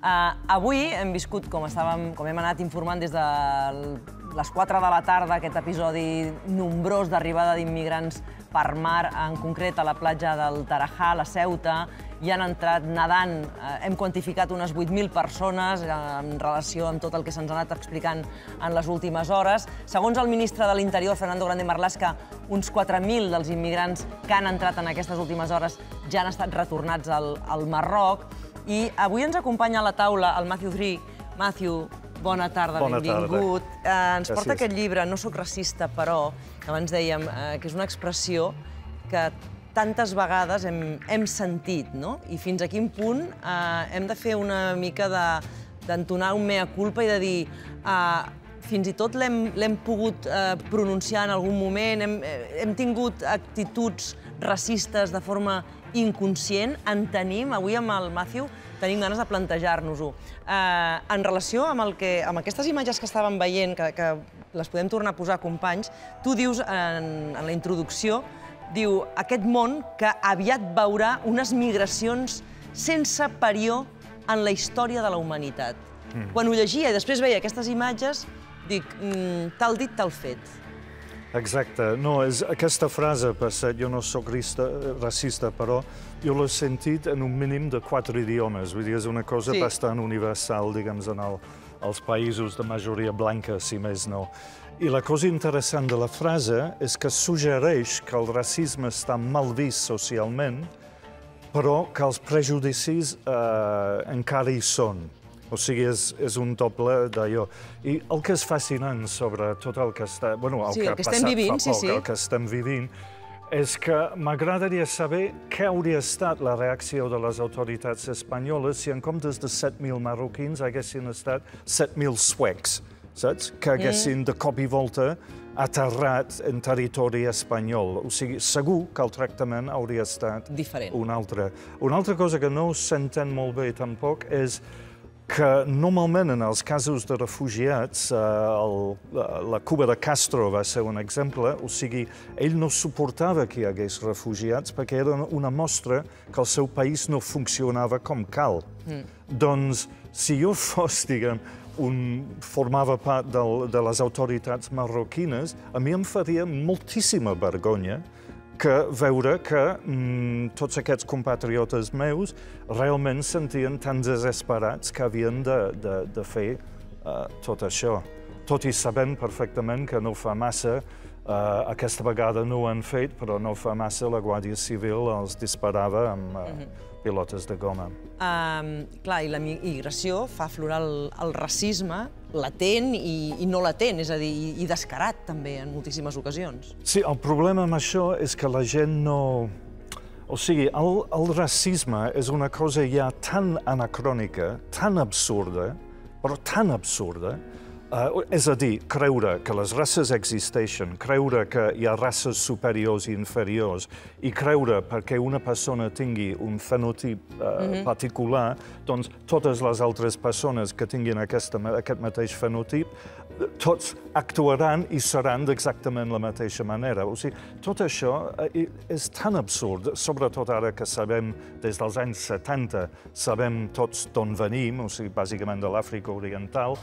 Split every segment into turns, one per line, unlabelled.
Uh, avui hem viscut, com, com hem anat informant des de les 4 de la tarda, aquest episodi nombrós d'arribada d'immigrants per mar, en concret a la platja del Tarajà, a la Ceuta, hi han entrat nedant, eh, hem quantificat unes 8.000 persones eh, en relació amb tot el que se'ns ha anat explicant en les últimes hores. Segons el ministre de l'Interior, Fernando Grande Marlaska, uns 4.000 dels immigrants que han entrat en aquestes últimes hores ja han estat retornats al Marroc. I avui ens acompanya a la taula el Matthew Dri. Matthew, bona tarda,
bona
benvingut.
Tarda.
Eh, ens Gràcies. porta aquest llibre, No sóc racista, però, que abans dèiem eh, que és una expressió que tantes vegades hem, hem sentit, no? I fins a quin punt eh, hem de fer una mica d'entonar de, un mea culpa i de dir eh, fins i tot l'hem pogut eh, pronunciar en algun moment, hem, eh, hem tingut actituds racistes de forma inconscient, en tenim, avui amb el Matthew, tenim ganes de plantejar-nos-ho. Eh, en relació amb, el que, amb aquestes imatges que estàvem veient, que, que les podem tornar a posar companys, tu dius en, en la introducció, diu, aquest món que aviat veurà unes migracions sense parió en la història de la humanitat. Mm. Quan ho llegia i després veia aquestes imatges, dic, mm, tal dit, tal fet.
Exacte. No, és aquesta frase, per ser, jo no sóc racista, però jo l'he sentit en un mínim de quatre idiomes. Vull dir, és una cosa sí. bastant universal, diguem, en el, els països de majoria blanca, si més no. I la cosa interessant de la frase és que suggereix que el racisme està mal vist socialment, però que els prejudicis eh, encara hi són. O sigui, és, és un doble d'allò. I el que és fascinant sobre tot el que està... Bueno, el
sí,
que
el que estem vivint,
fa poc,
sí, sí.
el que estem vivint, és que m'agradaria saber què hauria estat la reacció de les autoritats espanyoles si en comptes de 7.000 marroquins haguessin estat 7.000 suecs, saps? Que haguessin de cop i volta aterrat en territori espanyol. O sigui, segur que el tractament hauria estat
Diferent.
un altre. Una altra cosa que no s'entén molt bé tampoc és que normalment en els casos de refugiats, eh, el, la Cuba de Castro va ser un exemple, o sigui, ell no suportava que hi hagués refugiats perquè era una mostra que el seu país no funcionava com cal. Mm. Doncs, si jo fos, diguem, un, formava part del, de les autoritats marroquines, a mi em faria moltíssima vergonya que veure que mm, tots aquests compatriotes meus realment sentien tan desesperats que havien de, de, de fer uh, tot això. Tot i sabent perfectament que no fa massa, uh, aquesta vegada no ho han fet, però no fa massa la Guàrdia Civil els disparava amb uh, pilotes de goma. Um,
clar, i la migració fa aflorar el, el racisme latent i, i no latent, és a dir, i, i descarat també en moltíssimes ocasions.
Sí, el problema amb això és que la gent no... O sigui, el, el racisme és una cosa ja tan anacrònica, tan absurda, però tan absurda, Uh, és a dir, creure que les races existeixen, creure que hi ha races superiors i inferiors, i creure perquè una persona tingui un fenotip uh, mm -hmm. particular, doncs totes les altres persones que tinguin aquesta, aquest mateix fenotip, tots actuaran i seran d'exactament la mateixa manera. O sigui, tot això és tan absurd, sobretot ara que sabem, des dels anys 70, sabem tots d'on venim, o sigui, bàsicament de l'Àfrica Oriental,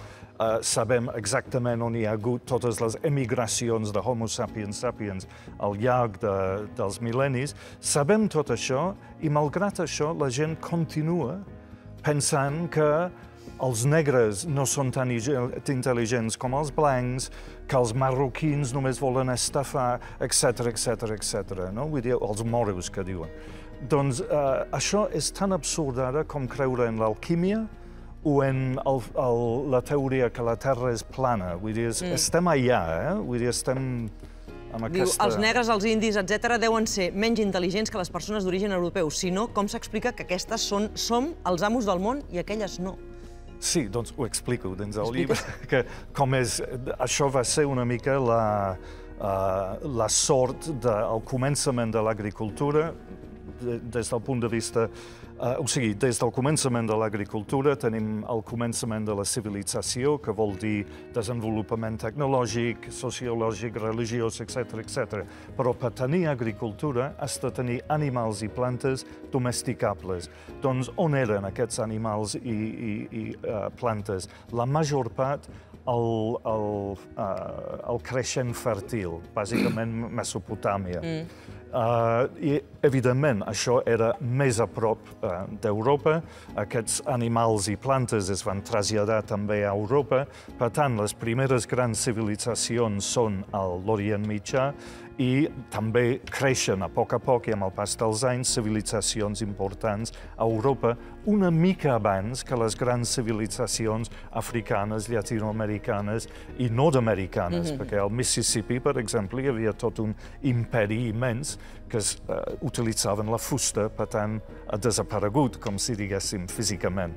Sabem exactament on hi ha hagut totes les emigracions de Homo sapiens sapiens al llarg de, dels mil·lennis. Sabem tot això i, malgrat això, la gent continua pensant que els negres no són tan intel·ligents com els blancs, que els marroquins només volen estafar, etc etc etc. no? Vull dir, els moros que diuen. Doncs uh, això és tan absurd ara com creure en l'alquímia, o en el, el, la teoria que la Terra és plana. Vull dir, mm. estem allà, eh? Vull dir, estem amb
Diu,
aquesta...
els negres, els indis, etc deuen ser menys intel·ligents que les persones d'origen europeu. Si no, com s'explica que aquestes són, som els amos del món i aquelles no?
Sí, doncs ho explico dins el llibre, que com és, això va ser una mica la, uh, la sort del començament de l'agricultura, des del punt de vista Uh, o sigui, des del començament de l'agricultura tenim el començament de la civilització, que vol dir desenvolupament tecnològic, sociològic, religiós, etc etc. Però per tenir agricultura has de tenir animals i plantes domesticables. Doncs on eren aquests animals i, i, i uh, plantes? La major part el, el, uh, el creixent fèrtil, bàsicament Mesopotàmia. Mm. Uh, I, evidentment, això era més a prop uh, d'Europa. Aquests animals i plantes es van traslladar també a Europa. Per tant, les primeres grans civilitzacions són a l'Orient Mitjà i també creixen a poc a poc i amb el pas dels anys civilitzacions importants a Europa una mica abans que les grans civilitzacions africanes, llatinoamericanes i nord-americanes, mm -hmm. perquè al Mississippi, per exemple, hi havia tot un imperi immens que es, uh, utilitzaven la fusta, per tant, ha desaparegut, com si diguéssim, físicament.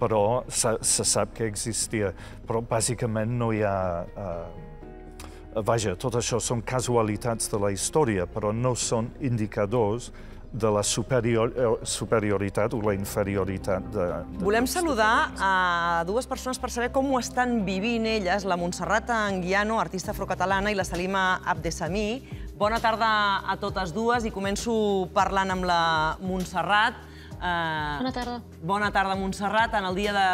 Però se, se sap que existia. Però bàsicament no hi ha... Uh, Vaja, tot això són casualitats de la història, però no són indicadors de la superior, eh, superioritat o la inferioritat de... de
Volem saludar a dues persones per saber com ho estan vivint elles, la Montserrat Anguiano, artista afrocatalana, i la Salima Abdesamí. Bona tarda a totes dues i començo parlant amb la Montserrat.
Uh, bona tarda.
Bona tarda, Montserrat. En el, dia de,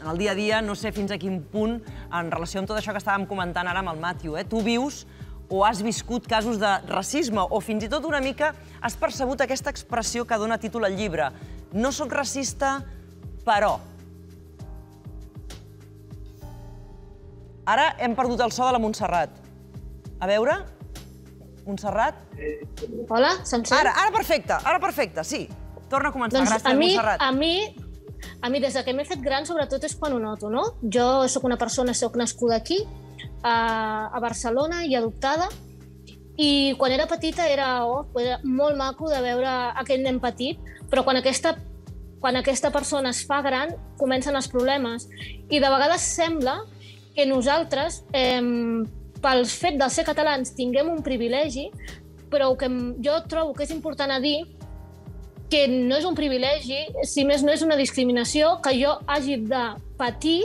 en el dia a dia, no sé fins a quin punt, en relació amb tot això que estàvem comentant ara amb el Matthew, eh, tu vius o has viscut casos de racisme o fins i tot una mica has percebut aquesta expressió que dona títol al llibre. No sóc racista, però... Ara hem perdut el so de la Montserrat. A veure? Montserrat?
Hola, se'm sent?
Ara, ara perfecte, ara perfecte, sí. Torna a començar. Doncs Gràcies,
a mi,
Montserrat.
A mi, a mi, des de que m'he fet gran, sobretot és quan ho noto, no? Jo sóc una persona, sóc nascuda aquí, a, a Barcelona i adoptada, i quan era petita era, oh, era molt maco de veure aquell nen petit, però quan aquesta, quan aquesta persona es fa gran, comencen els problemes. I de vegades sembla que nosaltres, eh, pel fet de ser catalans, tinguem un privilegi, però que jo trobo que és important a dir que no és un privilegi, si més no és una discriminació, que jo hagi de patir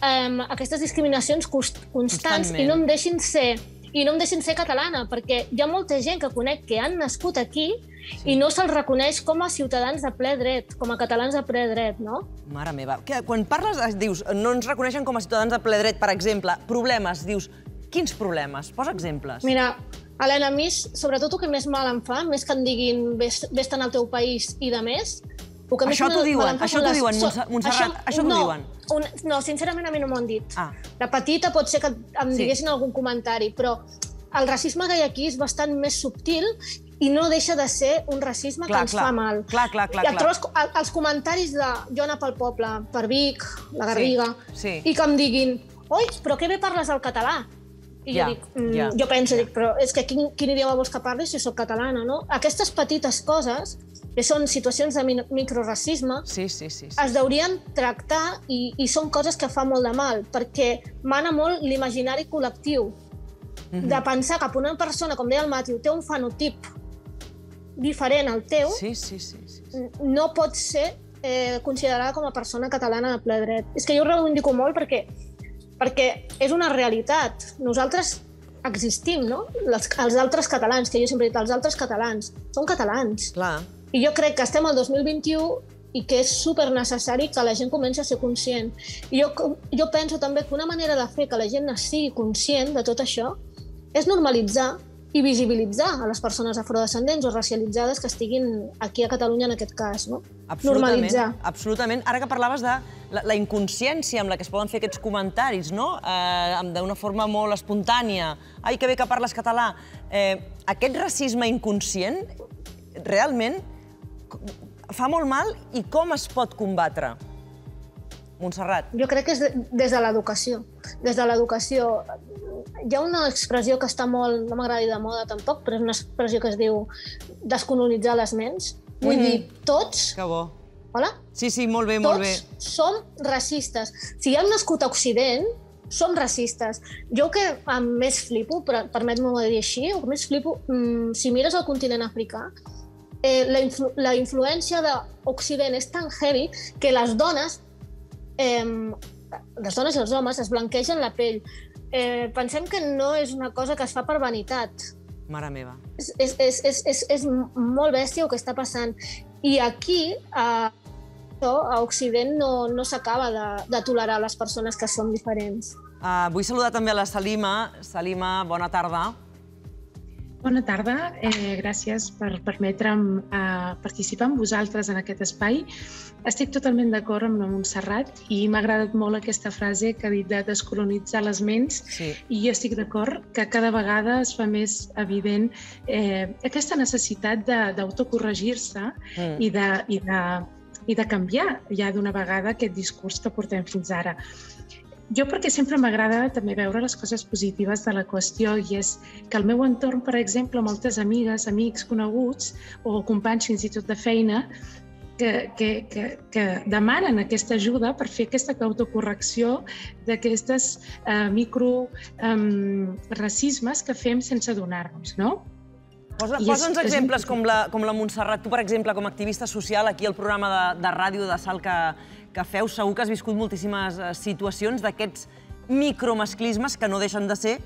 um, aquestes discriminacions constants i no em deixin ser i no em deixin ser catalana, perquè hi ha molta gent que conec que han nascut aquí sí. i no se'ls reconeix com a ciutadans de ple dret, com a catalans de ple dret, no?
Mare meva, que, quan parles, dius, no ens reconeixen com a ciutadans de ple dret, per exemple, problemes, dius, quins problemes? Posa exemples.
Mira, Helena, a mi, sobretot el que més mal em fa, més que em diguin vés-te'n al teu país i de més,
el que això t'ho diuen, això t'ho diuen, Montserrat, això, t'ho
no,
diuen.
Un, no, sincerament a mi no m'ho han dit.
Ah.
De petita pot ser que em sí. diguessin algun comentari, però el racisme que hi ha aquí és bastant més subtil i no deixa de ser un racisme clar, que ens
clar.
fa mal.
Clar, clar, clar. I
et trobes els comentaris de jo anar pel poble, per Vic, la Garriga,
sí, sí.
i que em diguin oi, però que bé parles el català? I ja, jo dic, mm, ja, jo penso, ja. dic, però és que quin, quin idioma vols que parli si sóc catalana, no? Aquestes petites coses, que són situacions de microracisme,
sí, sí, sí, sí.
es deurien tractar i, i són coses que fa molt de mal, perquè mana molt l'imaginari col·lectiu. Mm -hmm. De pensar que una persona, com deia el Matiu, té un fenotip diferent al teu,
sí, sí, sí, sí, sí.
no pot ser eh, considerada com a persona catalana de ple dret. És que jo ho reivindico molt perquè perquè és una realitat. Nosaltres existim, no? Les, els altres catalans, que jo sempre he dit, els altres catalans, són catalans.
Clar.
I jo crec que estem al 2021 i que és super necessari que la gent comenci a ser conscient. I jo, jo penso també que una manera de fer que la gent sigui conscient de tot això és normalitzar i visibilitzar a les persones afrodescendents o racialitzades que estiguin aquí a Catalunya en aquest cas, no?
Absolutament,
Normalitzar.
absolutament. Ara que parlaves de la, la inconsciència amb la que es poden fer aquests comentaris, no? Eh, D'una forma molt espontània. Ai, que bé que parles català. Eh, aquest racisme inconscient realment fa molt mal i com es pot combatre? Montserrat.
Jo crec que és de, des de l'educació. Des de l'educació. Hi ha una expressió que està molt, no m'agrada de moda tampoc, però és una expressió que es diu descolonitzar les ments. Vull mm -hmm. dir, tots...
Que bo.
Hola?
Sí, sí, molt bé, molt bé.
Tots som racistes. Si hem nascut a Occident, som racistes. Jo que més flipo, permet-m'ho dir així, que més flipo, mmm, si mires el continent africà, eh, la, influ la influència d'Occident és tan heavy que les dones, eh, les dones i els homes es blanquegen la pell. Eh, pensem que no és una cosa que es fa per vanitat.
Mare meva.
És, és, és, és, és, és molt bèstia el que està passant. I aquí, a, a Occident, no, no s'acaba de, de tolerar les persones que són diferents.
Uh, vull saludar també a la Salima. Salima, bona tarda.
Bona tarda, eh, gràcies per permetre'm eh, participar amb vosaltres en aquest espai. Estic totalment d'acord amb la Montserrat i m'ha agradat molt aquesta frase que ha dit de descolonitzar les ments
Sí.
i jo estic d'acord que cada vegada es fa més evident eh, aquesta necessitat de- d'autocorregir-se
Mm.
i, de, i, de, i de canviar ja d'una vegada aquest discurs que portem fins ara. Jo perquè sempre m'agrada també veure les coses positives de la qüestió i és que al meu entorn, per exemple, moltes amigues, amics coneguts o companys fins i tot de feina que, que, que, que demanen aquesta ajuda per fer aquesta autocorrecció d'aquestes eh, micro eh, racismes que fem sense adonar-nos, no?
Posa,
és-
Posa'ns
és
exemples com la, com la Montserrat. Tu, per exemple, com a activista social, aquí al programa de, de ràdio de Sal que, que feu, segur que has viscut moltíssimes eh, situacions d'aquests micromasclismes que no deixen de ser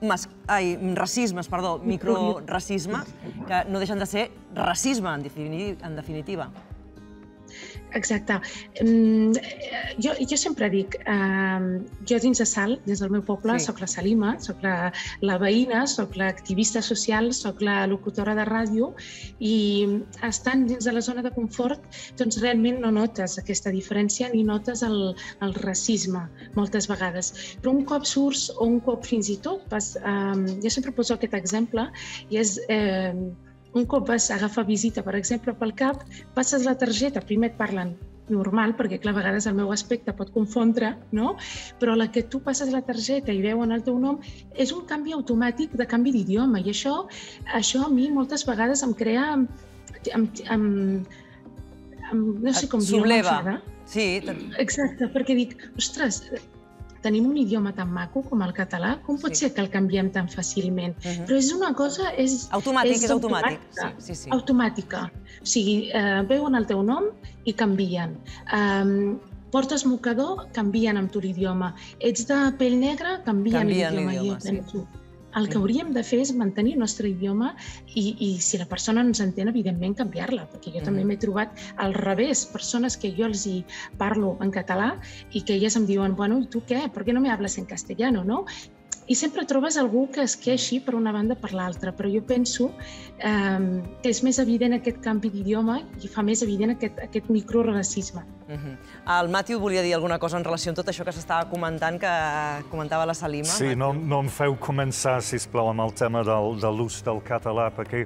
mas, ai, racismes, perdó, microracisme, que no deixen de ser racisme, en, defini, en definitiva.
Exacte. Mm, eh, Jo, jo sempre dic, eh, jo dins de Sal, dins del meu poble,
Sí.
sí. sóc la Salima, sóc la, la veïna, sóc l'activista social, sóc la locutora de ràdio i estant dins de la zona de confort, doncs realment no notes aquesta diferència ni notes el, el racisme moltes vegades. Però un cop surts o un cop fins i tot vas... Eh, jo sempre poso aquest exemple i és... Eh, un cop vas agafar visita, per exemple, pel CAP, passes la targeta, primer et parlen normal, perquè clar, a vegades el meu aspecte pot confondre, no? però la que tu passes la targeta i veuen el teu nom és un canvi automàtic de canvi d'idioma i això, això a mi moltes vegades em crea... Em, em, em, em, no sé com dir-ho,
Subleva. Sí, te-
Exacte, perquè dic, ostres, tenim un idioma tan maco com el català, com pot
Sí.
ser que el canviem tan fàcilment?
Mhm.
Però és una cosa... És,
automàtic, és, automàtic.
automàtica.
Sí, sí, sí.
automàtica. O sigui, eh, veuen el teu nom i canvien. Um, portes mocador, canvien amb tu l'idioma. Ets de pell negra, canvien,
Canvien
l'idioma.
sí.
El que hauríem de fer és mantenir el nostre idioma i, i si la persona no ens entén, evidentment canviar-la, perquè jo també
Mhm.
m'he trobat al revés, persones que jo els hi parlo en català i que elles em diuen, bueno, i tu què? Per què no me hablas en castellano, no? I sempre trobes algú que es queixi per una banda per l'altra, però jo penso eh, que és més evident aquest canvi d'idioma i fa més evident aquest, aquest microracisme.
Mhm. El Matthew volia dir alguna cosa en relació amb tot això que s'estava comentant, que comentava la Salima.
Sí, no, no em feu començar, si plau, amb el tema del, de l'ús del català, perquè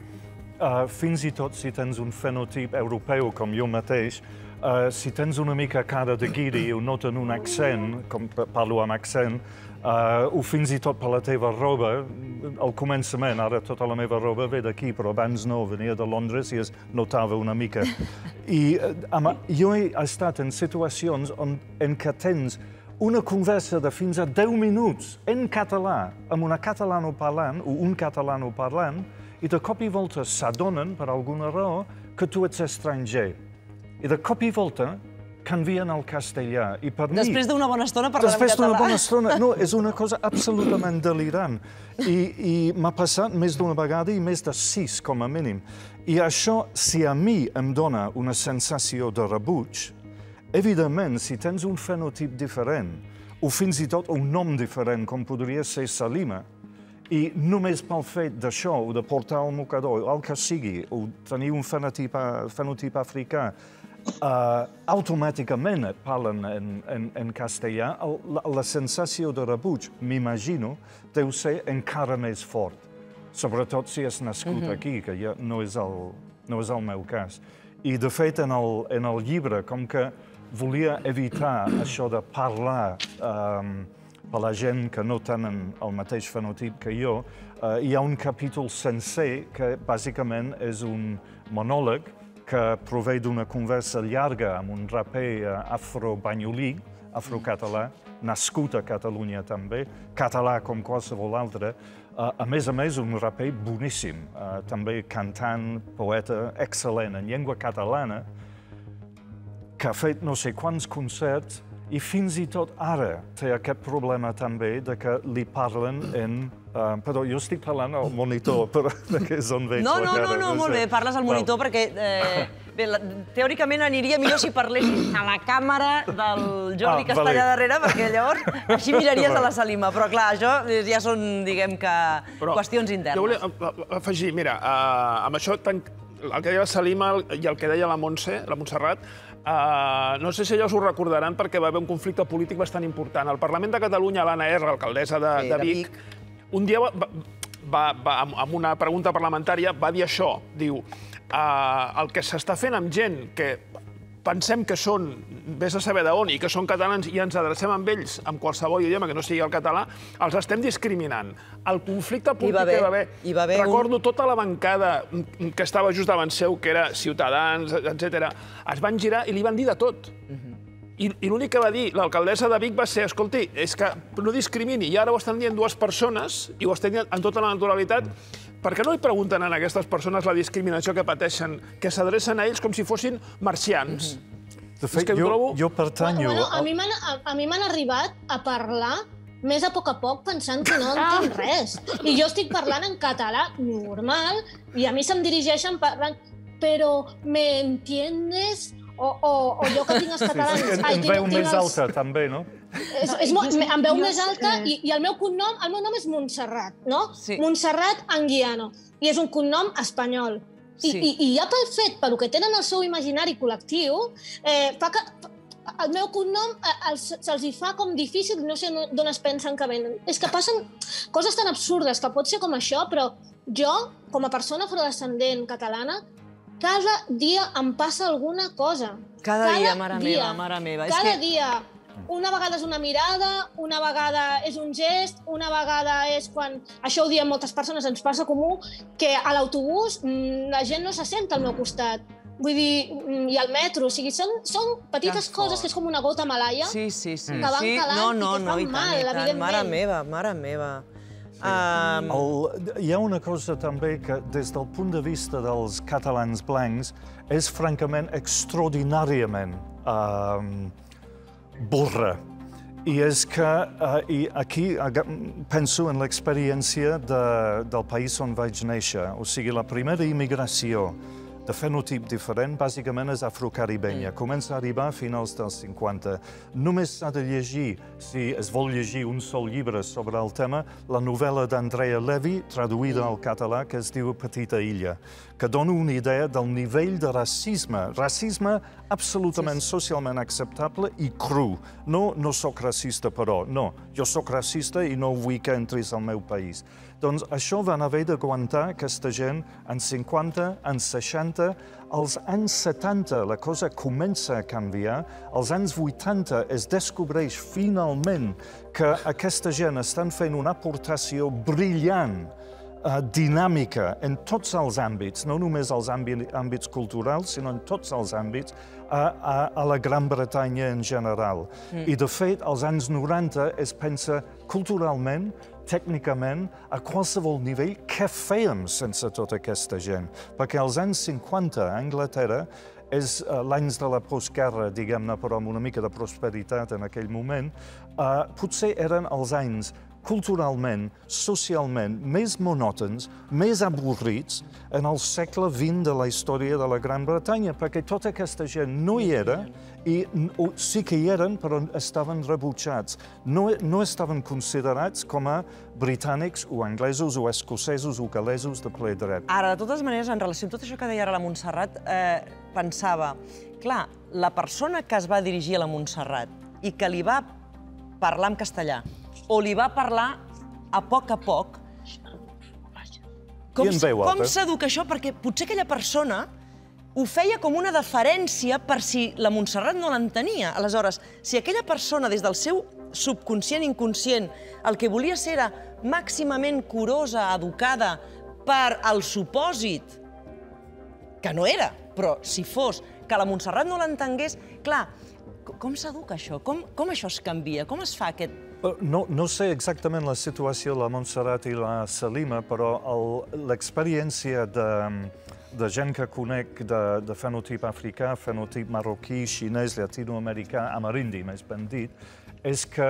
uh, fins i tot si tens un fenotip europeu com jo mateix, uh, si tens una mica cara de guiri o no tens un accent, com pa- parlo amb accent, uh, o fins i tot per la teva roba, al començament, ara tota la meva roba ve d'aquí, però abans no, venia de Londres i es notava una mica. I uh, amb, jo he estat en situacions on, en què tens una conversa de fins a 10 minuts en català amb una catalanoparlant o un catalanoparlant i de cop i volta s'adonen, per alguna raó, que tu ets estranger. I de cop i volta canvien al castellà. I per mi...
Després d'una bona estona parlant en
Després
català.
d'una bona estona. No, és una cosa absolutament delirant. I, i m'ha passat més d'una vegada i més de sis, com a mínim. I això, si a mi em dona una sensació de rebuig, evidentment, si tens un fenotip diferent, o fins i tot un nom diferent, com podria ser Salima, i només pel fet d'això, o de portar el mocador, o el que sigui, o tenir un fenotip, fenotip africà, uh, automàticament et parlen en, en, en castellà, el, la, la sensació de rebuig, m'imagino, deu ser encara més fort. Sobretot si has nascut mm -hmm. aquí, que ja no és, el, no és el meu cas. I, de fet, en el, en el llibre, com que volia evitar això de parlar um, per la gent que no tenen el mateix fenotip que jo, uh, hi ha un capítol sencer que bàsicament és un monòleg que prové d'una conversa llarga amb un raper eh, afro-banyolí, afrocatalà, nascut a Catalunya també, català com qualsevol altre, Uh, a més a més, un raper boníssim, uh, també cantant, poeta excel·lent en llengua catalana, que ha fet no sé quants concerts i fins i tot ara té aquest problema també de que li parlen en... Uh, però jo estic parlant al monitor, però que és on veig
No,
la
no,
cara.
no, no, molt bé, parles al monitor perquè... Eh, bé, la, teòricament aniria millor si parlessis a la càmera del Jordi
Ah,
que està
vale.
allà darrere, perquè llavors així miraries a la Salima. Però clar, això ja són, diguem que, qüestions internes.
Jo volia afegir, mira, uh, amb això tan, el que deia la Salima i el que deia la Montse, la Montserrat, uh, no sé si ells ho recordaran perquè va haver un conflicte polític bastant important. Al Parlament de Catalunya, l'Anna R, alcaldessa de,
Sí,
de
de
Vic,
Vic.
Un dia va, va, va, amb- amb una pregunta parlamentària va dir això, diu, uh, el que s'està fent amb gent que pensem que són, vés a saber d'on, i que són catalans i ens adrecem amb ells amb qualsevol idioma que no sigui el català, els estem discriminant. El conflicte polític
va haver-
que va haver,
hi va haver un-
recordo tota la bancada que estava just davant seu, que era Ciutadans, etc. es van girar i li van dir de tot. I, i l'únic que va dir l'alcaldessa de Vic va ser, escolti, és que no discrimini, i ara ho estan dient dues persones, i ho estan dient amb tota la naturalitat, per què no li pregunten a aquestes persones la discriminació que pateixen, que s'adrecen a ells com si fossin marcians?
De fet, jo,
trobo-
jo pertanyo...
Bueno, a mi m'han a, a mi m'han arribat a parlar més a poc a poc pensant que no entenc res. I jo estic parlant en català normal i a mi se'm dirigeixen parlant però me entiendes? O, o, o jo que tinc els catalans...
En,
ai,
en
tinc-
veu més
els-
alta, també, no?
És, és molt, em veu
Jo
més alta
sé.
i, i el meu cognom, el meu nom és Montserrat, no?
Sí.
Montserrat Anguiano. I és un cognom espanyol. I,
Sí.
i, I ja pel fet, pel que tenen el seu imaginari col·lectiu, eh, fa que el meu cognom eh, els, se'ls hi fa com difícil, no sé d'on es pensen que venen. És que passen coses tan absurdes que pot ser com això, però jo, com a persona afrodescendent catalana, cada dia em passa alguna cosa.
Cada dia, mare meva, mare meva. És
Cada
que-
dia. Una vegada és una mirada, una vegada és un gest, una vegada és quan... Això ho diem moltes persones, ens passa comú, que a l'autobús mm, la gent no se sent al meu costat. Vull dir, mm, i al metro, o sigui, són, són petites
Que
coses que és com una gota malaia.
Sí, sí, sí.
Que van
sí.
calant
no,
i
no,
que
no,
fan
i tant,
mal,
i tant.
evidentment.
Mare meva, mare meva. Um,
El, hi ha una cosa també que, des del punt de vista dels catalans blancs, és francament extraordinàriament um, burra. I és que, uh, i aquí penso en l'experiència de, del país on vaig néixer. O sigui, la primera immigració de fenotip diferent, bàsicament és afrocaribenya. Comença a arribar a finals dels 50. Només s'ha de llegir, si es vol llegir un sol llibre sobre el tema, la novel·la d'Andrea Levy, traduïda al català, que es diu Petita Illa, que dona una idea del nivell de racisme. Racisme absolutament socialment acceptable i cru. No, no sóc racista, però, no. Jo sóc racista i no vull que entris al meu país. Doncs això van haver d'aguantar aquesta gent en 50, en 60, als anys 70 la cosa comença a canviar, als anys 80 es descobreix finalment que aquesta gent estan fent una aportació brillant dinàmica en tots els àmbits, no només els àmbits, culturals, sinó en tots els àmbits, a, a, a la Gran Bretanya en general. Mm. I, de fet, als anys 90 es pensa culturalment, tècnicament, a qualsevol nivell, què fèiem sense tota aquesta gent? Perquè als anys 50 a Anglaterra és uh, l'anys de la postguerra, diguem-ne, però amb una mica de prosperitat en aquell moment, uh, potser eren els anys culturalment, socialment, més monòtons, més avorrits en el segle XX de la història de la Gran Bretanya, perquè tota aquesta gent no hi era i sí que hi eren, però estaven rebutjats. No, no estaven considerats com a britànics o anglesos o escocesos o galesos de ple dret.
Ara, de totes maneres, en relació amb tot això que deia ara la Montserrat, eh, pensava, clar, la persona que es va dirigir a la Montserrat i que li va parlar en castellà, o li va parlar a poc a poc, com, com s'educa això? Perquè potser aquella persona ho feia com una deferència per si la Montserrat no l'entenia. Aleshores, si aquella persona, des del seu subconscient inconscient, el que volia ser era màximament curosa, educada, per al supòsit que no era, Però si fos que la Montserrat no l'entengués, clar, co- com s'educa això? Com, com això es canvia? Com es fa aquest...
Eh, No, no sé exactament la situació de la Montserrat i la Salima, però l'experiència de, de gent que conec de, de fenotip africà, fenotip marroquí, xinès, llatinoamericà, amerindi, més ben dit, és que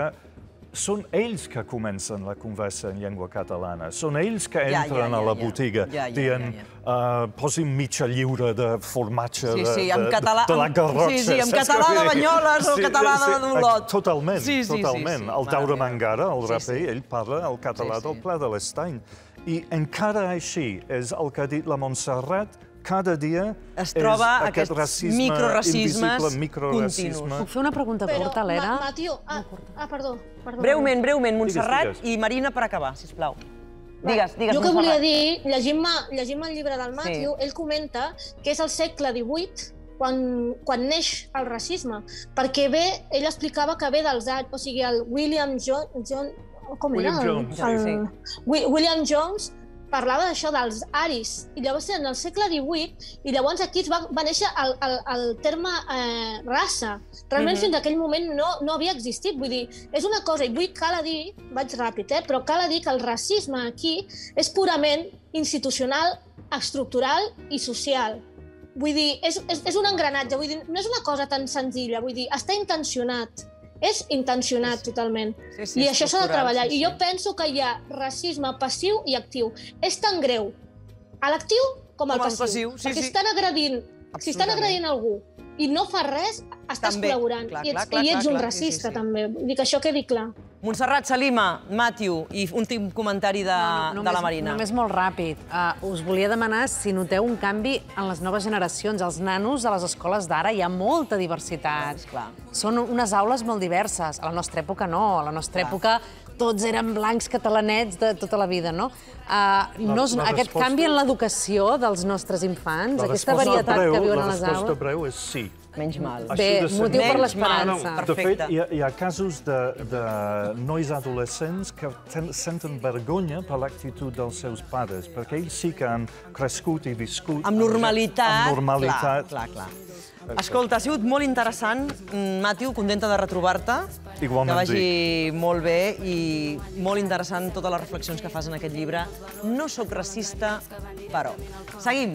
són ells que comencen la conversa en llengua catalana. Són ells que
Ja, ja,
entren
ja,
a la
ja.
botiga
Ja, ja,
dient
ja,
Uh, posi'm mitja lliura de formatge
Sí,
de,
sí,
de,
en català-
de la garrotxa.
sí, sí, en català de? Banyoles o català de d'Olot.
Totalment,
Sí, sí, sí,
totalment.
sí.
El
meva.
Mangara, el
Sí,
raper,
sí.
ell parla el català
Sí, sí.
del Pla de l'Estany. I encara així és el que ha dit la Montserrat, cada dia
Es troba
és aquest racisme
microracismes
invisible, microracisme.
continus.
Puc fer una pregunta
Però,
curta, Lera?
Ma Matiu, ah, ah, perdó, perdó.
Breument, breument, Montserrat
digues.
i Marina per acabar, sisplau. Digues, digues,
jo que volia dir, llegint-me llegint el llibre del Matthew, ell comenta que és el segle XVIII quan, quan neix el racisme, perquè ve, ell explicava que ve dels anys, o sigui, el William John, John com
William
era?
Jones,
el, Wi- William Jones parlava d'això dels aris, i llavors en el segle XVIII, i llavors aquí va, va néixer el, el, el terme eh, raça. Realment
Mhm.
fins a aquell moment no, no havia existit, vull dir, és una cosa, i vull cal dir, vaig ràpid, eh, però cal dir que el racisme aquí és purament institucional, estructural i social. Vull dir, és, és, és un engranatge, vull dir, no és una cosa tan senzilla, vull dir, està intencionat. És intencionat
Sí, sí.
totalment.
Sí, sí,
I això s'ha de treballar.
sí,
I jo
sí.
penso que hi ha racisme passiu i actiu. És tan greu a l'actiu com al
Com al
passiu.
passiu, sí,
Perquè
sí.
estan agredint, si estan agredint algú i no fa res, estàs
També,
col·laborant.
clar,
I ets,
clar, clar,
i ets
clar,
un
clar, sí, sí,
racista,
sí.
també. Vull dir que això quedi clar.
Montserrat, Salima, Màtiu i últim comentari de, de la Marina.
Només molt ràpid. Uh, us volia demanar si noteu un canvi en les noves generacions. Els nanos a les escoles d'ara hi ha molta diversitat.
Esclar.
Són unes aules molt diverses. A la nostra època no. A la nostra època tots eren blancs catalanets de tota la vida, no? Uh, no és,
la
aquest
resposta-
canvi en l'educació dels nostres infants,
La
aquesta
resposta
varietat
breu,
que viuen
la
a les
resposta
aules...
breu és sí.
Menys mal.
Bé, motiu per l'esperança.
De fet, hi ha, hi ha casos de, de nois adolescents que ten, senten vergonya per l'actitud dels seus pares, perquè ells sí que han crescut i viscut...
Amb normalitat.
Amb normalitat.
Clar, clar, clar. Escolta, ha sigut molt interessant. Mm, Màtiu, contenta de retrobar-te.
Igualment
Que vagi molt bé i molt interessant totes les reflexions que fas en aquest llibre. No sóc racista, però. Seguim.